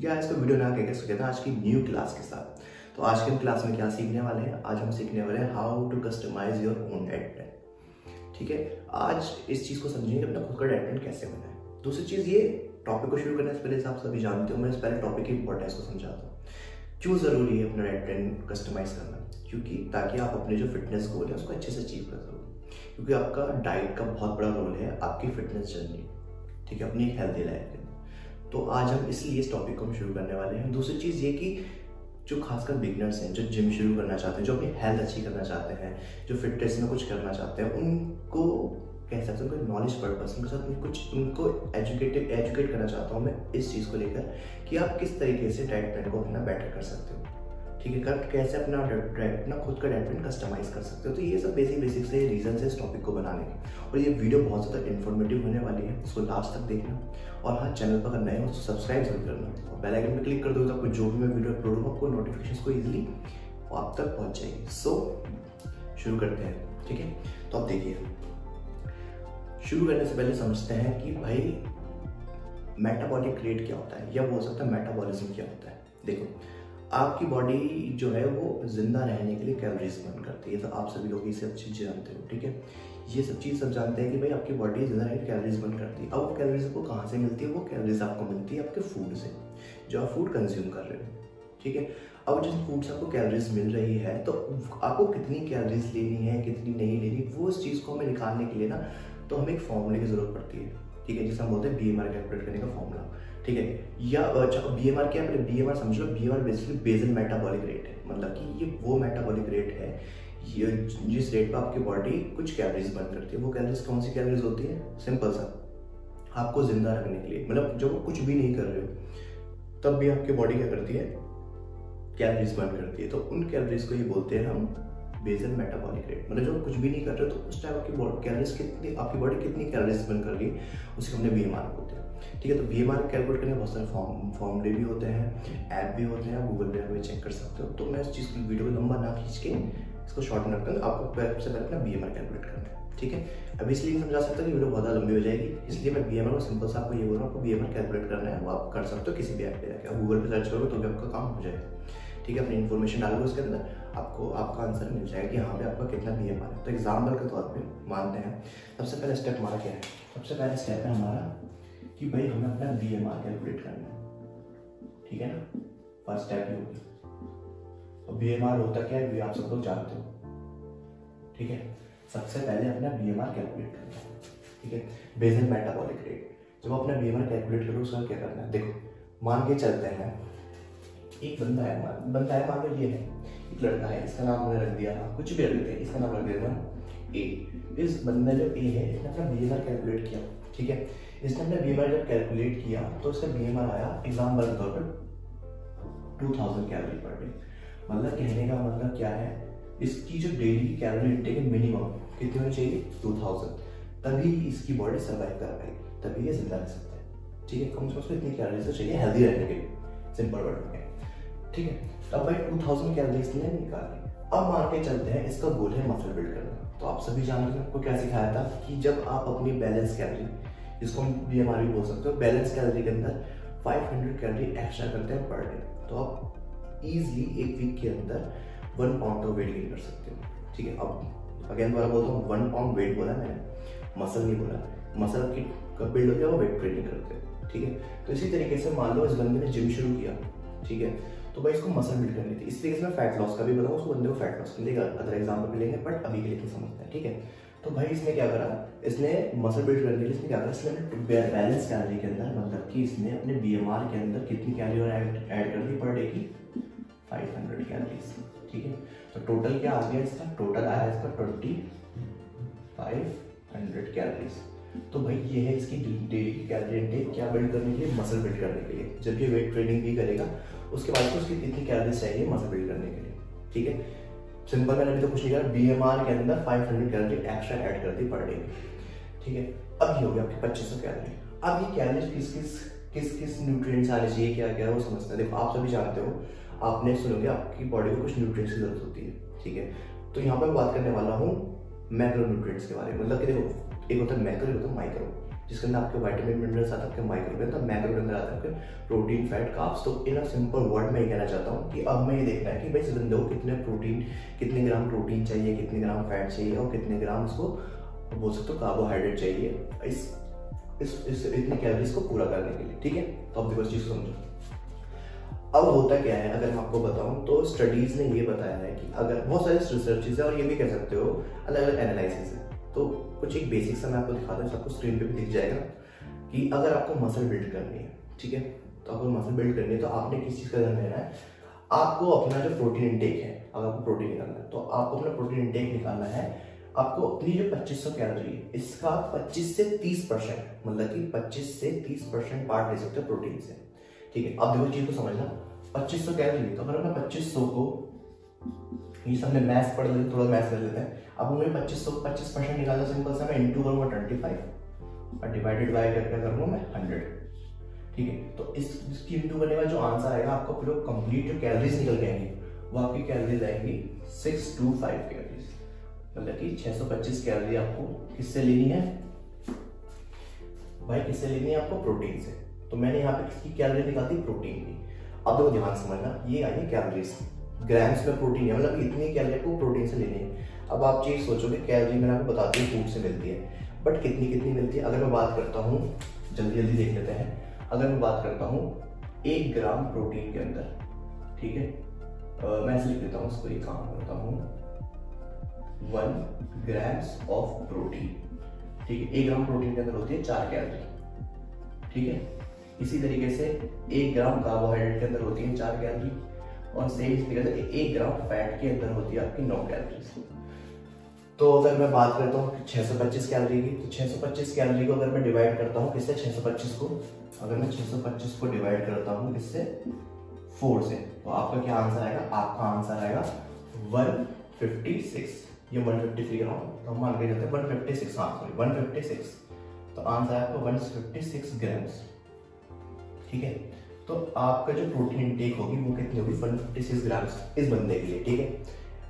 या इसको वीडियो ना कहकर कहते हैं आज की न्यू क्लास के साथ। तो आज के क्लास में क्या सीखने वाले हैं? आज हम सीखने वाले हैं how to customize your own plan ठीक है? आज इस चीज़ को समझेंगे अपना खुद का डेट कैसे बनाए? दूसरी चीज़ ये टॉपिक को शुरू करने से पहले आप सभी जानते हो मैं इस पहले टॉपिक की इंपॉर्टेंस को समझाता हूँ। क्यों ज़रूरी है अपना प्लान कस्टमाइज करना? क्योंकि ताकि आप अपने जो फिटनेस गोल है, उसको अच्छे से अचीव कर सको। क्योंकि आपका डाइट का बहुत बड़ा रोल है, आपकी फिटनेस जर्नी ठीक है? अपनी हेल्थी लाइफ अंदर तो आज हम इसलिए इस टॉपिक को हम शुरू करने वाले हैं। दूसरी चीज़ ये कि जो खासकर बिगनर्स हैं, जो जिम शुरू करना चाहते हैं, जो अपनी हेल्थ अच्छी करना चाहते हैं, जो फिटनेस में कुछ करना चाहते हैं, उनको कह सकते हैं, उनको नॉलेज पर्पज उनके साथ कुछ, उनको एजुकेटेड एजुकेट करना चाहता हूँ मैं इस चीज़ को लेकर कि आप किस तरीके से डाइट प्लान को अपना बेटर कर सकते हो। ठीक है, कर, कैसे अपना अपना खुद का डेवलपमेंट कस्टमाइज कर सकते हो। तो ये सब बेसिक बेसिक से रीजन है इस टॉपिक को बनाने के। और ये वीडियो बहुत ज़्यादा इन्फॉर्मेटिव होने वाली है, इसको लास्ट तक देखना। और हाँ चैनल पर अगर नए हो तो सब्सक्राइब ज़रूर करना। और बेल आइकन पर क्लिक कर दो तो आपको जो भी मैं वीडियो अपलोड हूँ आपको नोटिफिकेशन को ईजिली आप तक पहुँच जाएगी। सो शुरू करते हैं, ठीक है? तो आप देखिए। शुरू करने से पहले समझते हैं कि भाई मेटाबॉलिक रेट क्या होता है? या बोल सकते हैं मेटाबॉलिज्म क्या होता है? देखो आपकी बॉडी जो है वो ज़िंदा रहने के लिए कैलोरीज बर्न करती है तो आप सभी लोग ये सब चीज़ जानते हो, ठीक है? ये सब चीज़ सब जानते हैं कि भाई आपकी बॉडी ज़िंदा रहने कैलोरीज बर्न करती है। अब वो कैलोरीज आपको कहाँ से मिलती है? वो कैलोरीज आपको मिलती है आपके फ़ूड से, जो आप फ़ूड कंज्यूम कर रहे हो, ठीक है? अब जिस फ़ूड से आपको कैलोरीज मिल रही है तो आपको कितनी कैलोरीज लेनी है, कितनी नहीं लेनी, वो उस चीज़ को हमें निकालने के लिए ना तो हमें एक फॉर्मूले की ज़रूरत पड़ती है, ठीक है? जिसे हम बोलते हैं बी एम आर कैलकुलेट करने का फॉर्मूला ठीक है? या बी एम आर क्या पहले बी एम आर समझ लो B M R basically basal metabolic rate है। मतलब कि ये वो मेटाबॉलिक रेट है, ये जिस रेट पर आपकी बॉडी कुछ कैलोरीज बर्न करती है। वो कैलोरीज कौन सी कैलोरीज होती है? सिंपल सा। आपको ज़िंदा रखने के लिए। मतलब जब कुछ भी नहीं कर रहे हो, तब भी आपकी बॉडी क्या करती है? कैलोरीज बर्न करती है। तो उन कैलोरीज को ये बोलते हैं हम बेजल मेटाबॉलिक रेट मतलब जब कुछ भी नहीं कर रहे तो उस टाइम आपकी कैलोरीज कितनी आपकी बॉडी कितनी कैलोरीज बर्न कर रही है उसके हमने बी एम आर बोलते हैं। ठीक है तो बी एम आर कैलकुलेट करने बहुत सारे फॉर्म फॉर्मूले भी होते हैं ऐप भी होते हैं गूगल पे भी चेक कर सकते हो। तो मैं इस चीज़ की वीडियो को लंबा ना खींच के इसको शॉर्ट में रखता हूँ आपको सबसे पहले अपना बी एम आर कैलकुलेट करना है। ठीक है? अब इसलिए समझा सकता कि वीडियो बहुत ज़्यादा लंबी हो जाएगी, इसलिए मैं बी एम आर सिंपल से आपको ये बोल रहा हूँ, आपको बी एम आर कैलकुलेट करना है, वो आप कर सकते हो किसी भी ऐप पे जाकर गूगल पे सर्च करोगे तो भी आपका काम हो जाएगा। ठीक है, अपनी इन्फॉर्मेशन डालोगे उसके अंदर आपको आपका आंसर मिल जाएगा कि यहाँ पे आपका कितना बी एम आर है। तो एग्ज़ाम्पल के तौर पर मानते हैं। सबसे पहले स्टेप हमारा क्या है? सबसे पहले स्टेप है हमारा कि भाई हमें अपना बी एम आर कैलकुलेट करना है। ठीक है ना? फ़र्स्ट स्टेप ये होगी। और बी एम आर होता क्या है? आप सब लोग जानते हो। ठीक है? सबसे पहले अपना बी एम आर कैलकुलेट करना है। ठीक है? बेजल मेटाबॉलिक रेट जब अपना बी एम आर कैलकुलेट करो उसका क्या करना है? देखो, मान के चलते हैं। एक बंदा है बंदा है, मान लो ये है। लड़का है, इसका नाम हमने रख दिया। कुछ भी रख देते इसका नाम रख देना ए, इस बंदा जो ए है, इसने अपना बी कैलकुलेट किया, ठीक है? इसने हमने बी जब कैलकुलेट किया तो इसका बी आया एग्ज़ाम्पल के तौर पर two thousand calorie per day मतलब कहने का मतलब क्या है? इसकी जो डेली कैलोरी इंटेक है मिनिमम कितनी होनी चाहिए? टू थाउज़ेंड तभी इसकी बॉडी सर्वाइव कर पाएगी, तभी ये ज़िंदा रह सकता है, ठीक है? कम से कम उसको इतनी कैलोरीज तो चाहिए हेल्दी रहने के लिए सिंपल वर्ड में। ठीक है? अब भाई टू थाउज़ेंड कैलोरीज ने निकाली। अब मान के चलते हैं, इसका गोल है मसल बिल्ड करना। तो आप सभी जानते हैं आपको क्या सिखाया था कि जब आप अपनी बैलेंस कैलोरी जिसको हम बी एम भी बोल सकते हो बैलेंस कैलोरी के अंदर 500 कैलोरी एक्स्ट्रा करते हैं पर डे तो आप इजीली एक वीक के अंदर वन पाउंड का वेट गेन कर सकते हो। ठीक है, अब अगेन दोबारा बोलता हूँ वन पाउंड वेट बोला मैंने मसल नहीं बोला। मसल की कब बिल्ड हो? गया वो वेट ट्रेनिंग करते हैं। ठीक है तो इसी तरीके से मान लो इस बंदे ने जिम शुरू किया। ठीक है तो भाई इसको मसल बिल्ड करनी थी। इस तरीके से मैं फैट लॉस का भी बताऊँ, उसको बंदे को फैट लॉस के लिए अदर एग्ज़ाम्पल भी लेंगे बट अभी के लिए समझते हैं, ठीक है? तो भाई इसने क्या करा? इसने मसल बिल्ड करने के लिए इसने क्या करा? इसने बैलेंस कैलोरी के अंदर मतलब कि इसने अपने बी के अंदर कितनी कैलोरी ऐड ऐड कर दी पर डे की? 500 कैलोरीज ठीक है? तो टोटल क्या आ गया इसका? टोटल आया इसका ट्वेंटी फाइव हंड्रेड कैलोरीज तो भाई ये है इसकी डेली की कैलोरी इनटेक क्या बिल्ड करने के लिए? मसल बिल्ड करने के लिए। जब ये वेट ट्रेनिंग भी करेगा उसके बाद उसकी कितनी कैलोरीज चाहिए मसल बिल्ड करने के लिए, ठीक है? सिंपल मैंने अभी तो कुछ नहीं करा बी एम आर के अंदर 500 कैलोरी एक्स्ट्रा ऐड कर दी पर डे ठीक है? अब ये हो गया आपकी पच्चीस सौ कैलोरी अब ये कैलोरी किस किस किस किस न्यूट्रिएंट्स आने चाहिए क्या क्या वो समझते हैं देखो, आप सभी जानते हो, आपने सुनोगे आपकी बॉडी को कुछ न्यूट्रिएंट्स की ज़रूरत होती है, ठीक है? तो यहाँ पर बात करने वाला हूँ मैक्रो न्यूट्रिएंट्स के बारे में। मतलब कि देखो, एक होता है मैक्रो एक होता है माइक्रो जिसके अंदर आपके वाइटामिन मिनरल्स आते हैं आपके माइक्रो के अंदर आते हैं आपके प्रोटीन फैट काफ्स तो इन अ सिंपल वर्ड में ये कहना चाहता हूँ कि अब मैं ये देखना है कि भाई इस बंदे को कितने प्रोटीन कितने ग्राम प्रोटीन चाहिए कितने ग्राम फैट चाहिए और कितने ग्राम इसको बोल सकते हो कार्बोहाइड्रेट चाहिए इस इस, इस इतनी कैलोरीज को पूरा करने के लिए। ठीक है? तो अब देखो चीज़ समझो। अब होता क्या है अगर मैं आपको बताऊँ तो स्टडीज़ ने ये बताया है कि अगर बहुत सारे रिसर्चेज है और ये भी कह सकते हो अलग अलग एनालिसिस है। तो कुछ एक बेसिक सा मैं आपको दिखाता हूँ आपको स्क्रीन पे भी दिख जाएगा कि अगर आपको मसल बिल्ड करनी है, ठीक है? तो आपको मसल बिल्ड करनी है तो आपने किस चीज़ का ध्यान देना है? आपको अपना जो प्रोटीन इंटेक है, अगर आपको प्रोटीन निकालना है तो आपको अपना प्रोटीन इंटेक निकालना है, आपको अपनी जो 2500 कैलोरी है, इसका 25 से 30 परसेंट मतलब कि 25 से 30 परसेंट पार्ट ले सकते हो प्रोटीन से, ठीक है? अब देखो चीज़ को समझना 2500 कैलोरी तो अगर मैं 2500 को ये सबने मैथ पढ़ लेते, थोड़ा मैथ कर लेते हैं। अब मुझे 2500 25 परसेंट निकालना सिंपल सा, मैं इंटू करूँगा 25 और डिवाइडेड बाय करके करूँगा मैं? 100 ठीक है? तो इस, इसकी इंटू करने का जो आंसर आएगा, आपको पूरा कंप्लीट जो कैलोरीज निकल के आएँगी, वो आपकी कैलोरीज आएँगी सिक्स टू फाइव कैलोरीज मतलब कि 625 कैलोरी आपको किससे लेनी है? भाई, किससे लेनी है आपको? प्रोटीन से। तो मैंने यहाँ पे किसकी कैलोरी निकाली? प्रोटीन की। अब देखो, ध्यान समझना, ये आई है कैलोरीज ग्राम्स में प्रोटीन है मतलब इतनी कैलोरी को प्रोटीन से लेनी है। अब आप चीज़ सोचोगे कैलोरी मैंने आपको बताती हूँ फ़ूड से मिलती है। बट कितनी कितनी मिलती है? अगर मैं बात करता हूँ, जल्दी जल्दी देख लेते हैं। अगर मैं बात करता हूँ, एक ग्राम प्रोटीन के अंदर, ठीक है? मैं ऐसे लिख देता हूँ उसको एक काम करता हूँ। वन ग्राम्स ऑफ़ प्रोटीन ठीक है? एक ग्राम प्रोटीन के अंदर होती है चार कैलोरी ठीक है? इसी तरीके से एक ग्राम कार्बोहाइड्रेट के अंदर होती है चार कैलोरी और सेम इस तरीके से एक ग्राम फैट के अंदर होती है आपकी नौ कैलोरी तो अगर मैं बात करता हूँ 625 कैलोरी की तो 625 कैलोरी को अगर मैं डिवाइड करता हूँ किससे? 625 को। अगर मैं 625 को डिवाइड करता हूँ किससे? फोर से। तो आपका क्या आंसर आएगा? आपका आंसर आएगा 156 ये 153 ग्राम तो हम मान के चलते हैं 156 हाँ सॉरी 156 तो आंसर है आपका 156 ग्राम्स ठीक है? तो आपका जो प्रोटीन इंटेक होगी वो कितनी होगी? 156 ग्राम्स इस बंदे के लिए, ठीक है?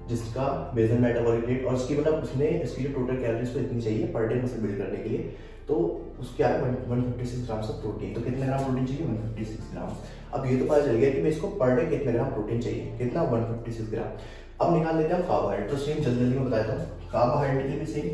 जिसका बेजल मेटाबॉलिक रेट और उसकी मतलब उसने, इसकी जो टोटल कैलोरीज को इतनी चाहिए पर डे मसल बिल्ड करने के लिए तो उसके आए one fifty six gram of protein तो कितने ग्राम प्रोटीन चाहिए? वन फिफ्टी सिक्स ग्राम अब ये तो पता चल गया कि मैं इसको पर डे कितने ग्राम प्रोटीन चाहिए? कितना? वन फिफ्टी सिक्स ग्राम अब निकाल लेते हैं कार्बोहाइड्रेट तो सेम जल्दी जल्दी में बताता हूँ। कार्बोहाइड्रेट के भी सेम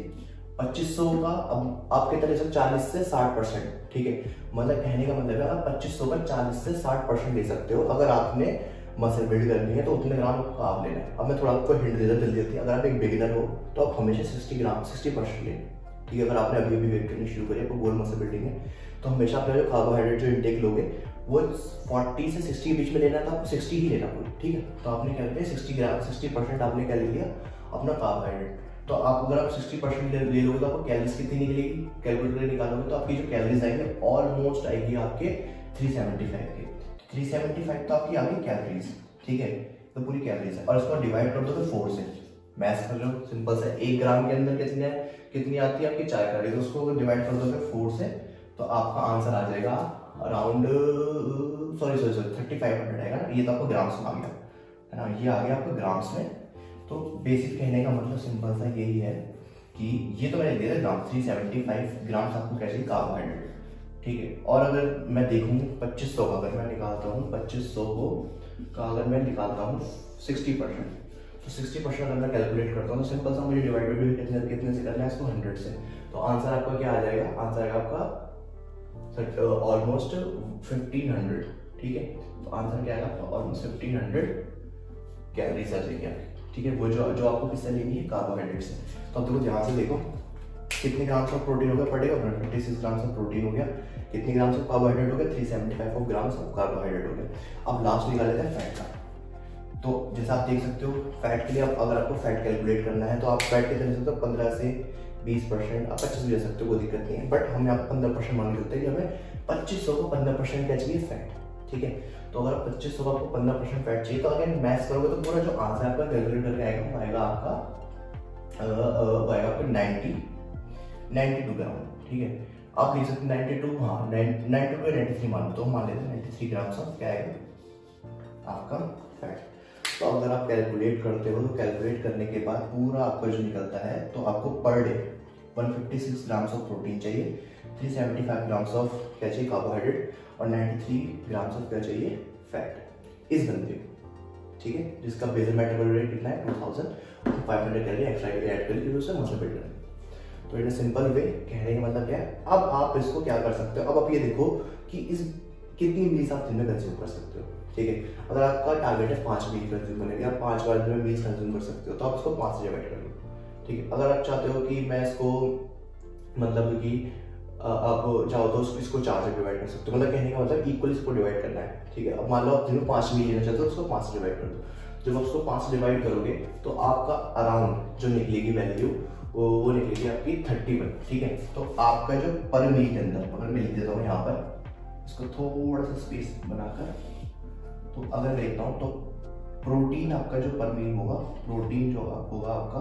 पच्चीस सौ का, अब आपके तरह से चालीस से साठ परसेंट ठीक है? मतलब कहने का मतलब है, आप पच्चीस सौ पर चालीस से साठ परसेंट ले सकते हो। अगर आपने मसल बिल्ड करनी है तो उतने ग्राम आपको आप लेना है अब मैं थोड़ा आपको हिंट देता जल्दी जल्दी। अगर आप एक बिगिनर हो तो आप हमेशा सिक्सटी ग्राम सिक्सटी परसेंट लें ठीक है? अगर आपने अभी अभी वेट करनी शुरू करी आपको गोल मसल बिल्डिंग है तो हमेशा अपना जो कार्बोहाइड्रेट जो इंटेक लोगे, वो 40 से 60 के बीच में लेना था आपको 60 ही लेना पूरी ठीक है? तो आपने क्या किया? 60 ग्राम 60 परसेंट आपने क्या ले लिया? अपना कार्बोहाइड्रेट तो आप अगर आप 60 परसेंट ले लोगे तो आपको कैलोरीज कितनी निकलेगी कैलकुलेट करके निकालोगे तो आपकी जो कैलोरीज आएँगे ऑलमोस्ट आएगी आपके 375 के। 375 तो आपकी आ गई कैलोरीज ठीक है? तो पूरी कैलोरीज है। और इसको डिवाइड कर दो तो फोर से। मैथ कर लो सिंपल से। एक ग्राम के अंदर कितने कितनी आती है आपकी? चार कैलोरीज तो उसको डिवाइड कर दोगे फोर से तो आपका आंसर आ जाएगा around sorry sorry sorry thirty five hundred आएगा। ये तो आपको ग्राम्स में आ गया। है ना? ये आ गया आपको ग्राम्स में तो बेसिक कहने का मतलब सिंपल सा यही है कि ये तो मैंने दे दिया gram three seventy five grams आपको कैसे कार्बोहाइड्रेट ठीक है? और अगर मैं देखूँ, पच्चीस सौ का अगर मैं निकालता हूँ, पच्चीस सौ को का अगर मैं निकालता हूँ सिक्सटी परसेंट तो सिक्सटी परसेंट अगर मैं कैलकुलेट करता हूँ तो सिंपल सा मुझे डिवाइडेड भी कितने कितने से करना है, इसको हंड्रेड से। तो आंसर आपका क्या आ जाएगा? आंसर आएगा आपका ऑलमोस्ट फिफ्टीन हंड्रेड ठीक है? तो आंसर क्या आएगा? ऑलमोस्ट फिफ्टीन हंड्रेड कैलोरीज आ जाएगी ठीक है, वो जो जो आपको किससे लेनी है कार्बोहाइड्रेट से तो अब देखो ध्यान से देखो, कितने ग्राम्स ऑफ़ प्रोटीन हो गया पड़ेगा fifty six grams of protein हो गया। कितने ग्राम्स ऑफ़ कार्बोहाइड्रेट हो गया? Three seventy five of grams of carbohydrate हो गया। अब लास्ट निकाल लेते हैं फैट का। तो जैसा आप देख सकते हो फैट के लिए आप, अगर आपको फैट कैलकुलेट करना है तो आप फैट कितने ले सकते हो पंद्रह से बीस परसेंट, आप पच्चीस भी ले सकते हो, कोई दिक्कत नहीं है। बट हमें आप पंद्रह परसेंट मान लेते हैं कि हमें पच्चीस सौ को पंद्रह परसेंट क्या चाहिए? फैट ठीक है? तो अगर पच्चीस सौ आपको पंद्रह परसेंट फैट चाहिए तो अगर मैथ करोगे तो पूरा जो आंसर आपका कैलकुलेट करके आएगा वो आएगा आपका वो आएगा आपका नाइन्टी नाइन्टी टू ग्राम ठीक है? आप लिख सकते नाइन्टी टू हाँ नाइन्टी टू नाइन्टी थ्री मान लो तो मान लेते हैं नाइन्टी थ्री ग्राम ऑफ़ क्या आएगा आपका फैट तो अगर आप कैलकुलेट करते हो तो कैलकुलेट करने के बाद पूरा आपका जो निकलता है तो आपको per day 156 grams of protein चाहिए 375 ग्राम्स ऑफ़ क्या चाहिए? कार्बोहाइड्रेट और 93 ग्राम्स ऑफ़ क्या चाहिए? फैट इस बंदे को ठीक है? जिसका बेजल मेटाबॉल रेट कितना है? 2000 five hundred calorie extra add करके उसे मसल बिल्ड करें तो इन सिंपल वे कहने का मतलब क्या है? अब आप इसको क्या कर सकते हो? अब आप ये देखो कि इस कितनी मील्स आप दिन में कंज्यूम कर सकते हो। ठीक है? अगर आपका टारगेट है पाँच मील कंज्यूम करने का आप पाँच बार दिन में मील्स कंज्यूम कर सकते हो तो आप इसको पाँच से डिवाइड कर लो। ठीक है। अगर आप चाहते हो कि मैं इसको मतलब कि आप चाहो तो इसको चार से डिवाइड कर सकते हो। मतलब कहने का मतलब इक्वल इसको डिवाइड करना है, ठीक है। अब मान लो आप दिन पाँच मील लेना चाहते हो, उसको पाँच से डिवाइड कर दो। जब आप उसको पाँच से डिवाइड करोगे तो आपका अराउंड जो निकलेगी वैल्यू वो वो निकलेगी आपकी थर्टी वन ठीक है। तो आपका जो पर मील के अंदर, अगर मैं लिख देता हूँ यहाँ पर, इसको थोड़ा सा स्पेस बनाकर तो अगर देखता हूँ तो प्रोटीन आपका जो पर मील होगा प्रोटीन जो होगा आपका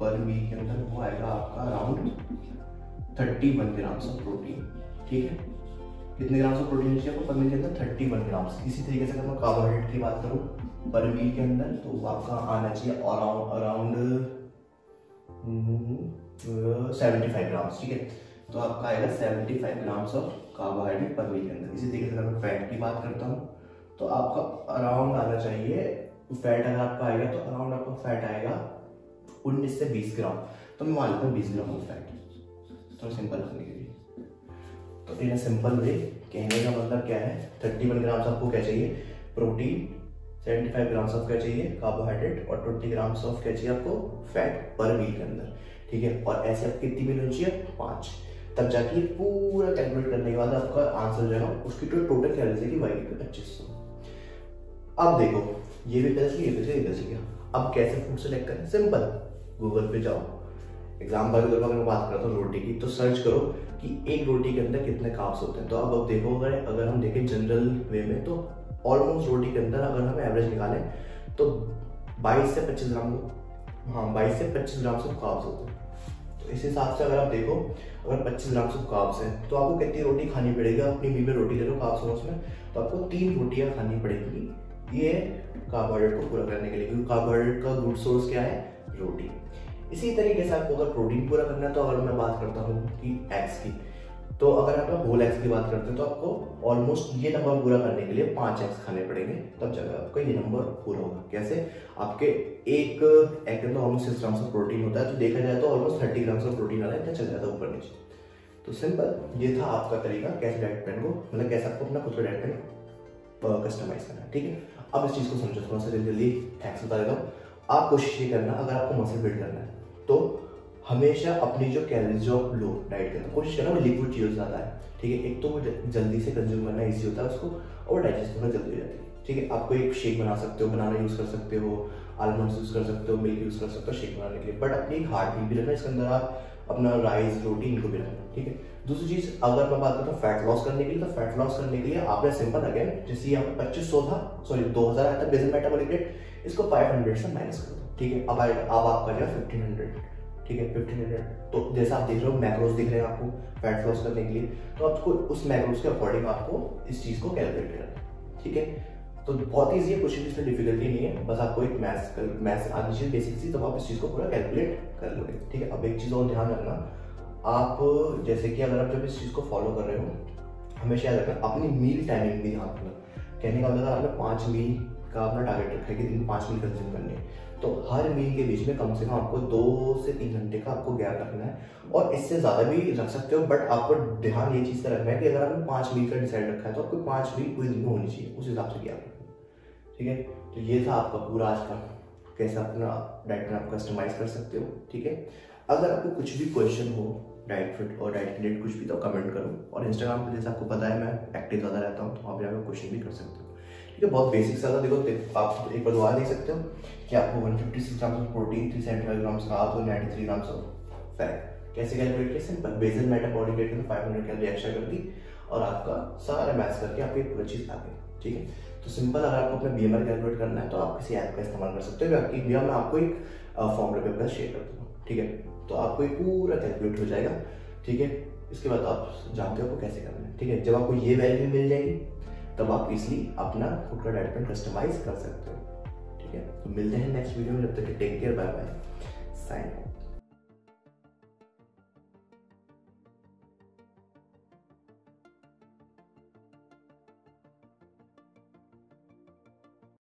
पर मील के अंदर, वो आएगा आपका around thirty one grams of protein ठीक है? कितने ग्राम्स ऑफ़ प्रोटीन चाहिए आपको? पर मील के अंदर थर्टी वन ग्राम्स इसी तरीके से अगर मैं कार्बोहाइड्रेट की बात करूँ, पर मील के अंदर तो आपका आना चाहिए around around seventy five grams ठीक है? तो आपका आएगा seventy five grams of carbohydrate per meal के अंदर. इसी तरीके से अगर मैं फैट की बात करता हूँ तो आपका अराउंड आना चाहिए फैट अगर आपका आएगा तो अराउंड आपका फैट आएगा उन्नीस से बीस ग्राम। तो मैं मान लेता हूँ बीस ग्राम ऑफ़ फैट तो सिंपल रखने के लिए। तो इन सिंपल वे कहने का मतलब क्या है? थर्टी वन ग्राम्स आपको क्या चाहिए? Protein seventy five grams of क्या चाहिए? कार्बोहाइड्रेट और ट्वेंटी ग्राम्स ऑफ़ क्या चाहिए आपको? फैट पर मील के अंदर। ठीक है? और ऐसे आप कितनी मील होनी चाहिए? पाँच। तब जाके पूरा कैलकुलेट करने के बाद आपका आंसर जो है उसकी तो टोटल कैलोरीज है कि वाई पच्चीस। सौ अब देखो, ये भी पैसे ये पैसे ये पैसे क्या? अब कैसे फ़ूड सेलेक्ट करें? सिंपल गूगल पे जाओ. एग्ज़ाम्पल के तौर पर मैं बात करता हूँ रोटी की तो सर्च करो कि एक रोटी के अंदर कितने काप्स होते हैं। तो अब अब देखो, अगर अगर हम देखें जनरल वे में तो ऑलमोस्ट रोटी के अंदर अगर हम एवरेज निकालें तो 22 से 25 ग्राम हाँ। 22 से 25 ग्राम से काप्स होते हैं। तो इस हिसाब से अगर आप देखो, अगर 25 ग्राम से काप्स है तो आपको कितनी रोटी खानी पड़ेगी? अपनी मील में रोटी ले लो काप्स हो उसमें तो आपको तीन रोटियाँ खानी पड़ेगी। ये कार्बोहाइड्रेट को पूरा करने के लिए, क्योंकि कार्बोहाइड्रेट का गुड सोर्स क्या है? रोटी इसी तरीके से आपको अगर प्रोटीन पूरा करना है तो अगर मैं बात करता हूँ कि एग्स की तो अगर आप होल एग्स की बात करते हैं तो आपको ऑलमोस्ट ये नंबर पूरा करने के लिए पाँच एग्स खाने पड़ेंगे, तब जगह आपका ये नंबर पूरा होगा. कैसे? आपके एक एग अंदर almost six grams of protein होता है तो देखा जाए तो almost thirty grams of protein आ रहा है इतना चल जाता है ऊपर नीचे. तो सिंपल ये था आपका तरीका, कैसे डाइट प्लान को मतलब कैसे आपको अपना खुद का डाइट प्लान कस्टमाइज करना ठीक है? अब इस चीज़ को समझो, थोड़ा सा जल्दी जल्दी हैक्स बता देता हूँ। आप कोशिश ये करना, अगर आपको मसल बिल्ड करना है तो हमेशा अपनी जो कैलोरीज जो आप लो डाइट करना, कोशिश करना, वो लिक्विड चीज़ ज़्यादा है, ठीक है? एक तो वो जल्दी से कंज्यूम करना ईजी होता है उसको, और डाइजेस्ट होना जल्दी हो जाती है, ठीक है? आपको एक शेक बना सकते हो बनाना यूज़ कर सकते हो आलमंड्स यूज़ कर सकते हो मिल्क यूज़ कर सकते हो शेक बनाने के लिए बट अपनी एक हार्ड मील भी रखना इसके अंदर आप अपना राइस रोटी इनको रखना ठीक है? दूसरी चीज़, अगर मैं बात करता हूँ फैट लॉस करने के लिए तो फैट लॉस करने के लिए आपने सिंपल अगेन जैसे यहाँ पे पच्चीस सौ था सॉरी दो हज़ार आया था बेजल मेटाबॉलिक रेट इसको फाइव हंड्रेड से माइनस कर दो, ठीक है? अब अब आपका जो फिफ्टीन हंड्रेड ठीक है? फिफ्टीन हंड्रेड तो जैसा आप देख रहे हो मैक्रोस दिख रहे हैं आपको फैट लॉस करने के लिए तो आपको उस मैक्रोस के अकॉर्डिंग आपको इस चीज़ को कैलकुलेट करना ठीक है? तो बहुत ईजी है, कुछ इसमें डिफिकल्टी नहीं है। बस आपको एक मैथ्स मैथ्स आनी चाहिए बेसिक सी, तब आप इस चीज़ को पूरा कैलकुलेट कर लोगे, ठीक है? अब एक चीज़ और ध्यान रखना, आप, जैसे कि अगर आप जब इस चीज़ को फॉलो कर रहे हो, हमेशा याद रखना, अपनी मील टाइमिंग भी ध्यान रखना। कहने का मतलब आपने पाँच मील का अपना टारगेट रखा है कि दिन पाँच मील कंज्यूम करनी। तो हर मील के बीच में कम से कम आपको दो से तीन घंटे का आपको गैप रखना है और इससे ज़्यादा भी रख सकते हो बट आपको ध्यान ये चीज़ का रखना है कि अगर आपने पाँच मील का डिसाइड रखा है तो आपको पाँच मील पूरे दिन में होनी चाहिए, उस हिसाब से गैप ठीक है? तो ये था आपका पूरा आज का कैसे अपना डाइट में आप कस्टमाइज कर सकते हो, ठीक है? अगर आपको कुछ भी क्वेश्चन हो डाइट फिट और डाइट रिलेटेड कुछ भी तो कमेंट करो। और इंस्टाग्राम पे जैसे आपको पता है, मैं एक्टिव ज़्यादा रहता हूँ तो आप पे आप क्वेश्चन भी कर सकते हो। ठीक है? बहुत बेसिक सा देखो आप एक बार दोबारा देख सकते हो कि आपको 156 grams of protein 375 grams carbs और 93 ग्राम्स ऑफ़ फैट कैसे कैलकुलेट किया? सिंपल बेसल मेटाबॉलिक रेट में 500 कैलोरी एक्स्ट्रा कर दी और आपका सारा मैच करके आपको पूरी चीज़ आ गई ठीक है? तो सिंपल अगर आपको अपना बी कैलकुलेट करना है तो आप किसी ऐप का इस्तेमाल कर सकते हो आपकी भैया मैं आपको एक फॉर्मूला पेपर शेयर कर दूँगा, ठीक है? तो आपको एक पूरा कैलकुलेट हो जाएगा, ठीक है? इसके बाद आप जानते हो आपको कैसे करना है, ठीक है? जब आपको ये वैल्यू मिल जाएगी, तब आप इजली अपना खुद का डाइट प्लान कस्टमाइज कर सकते हो, ठीक है? तो मिलते हैं नेक्स्ट वीडियो में, जब तक take care bye bye sign